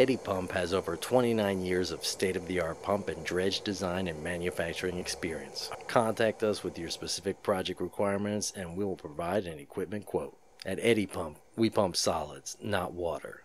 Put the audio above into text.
EDDY Pump has over 29 years of state of the art pump and dredge design and manufacturing experience. Contact us with your specific project requirements and we will provide an equipment quote. At Eddy Pump, we pump solids, not water.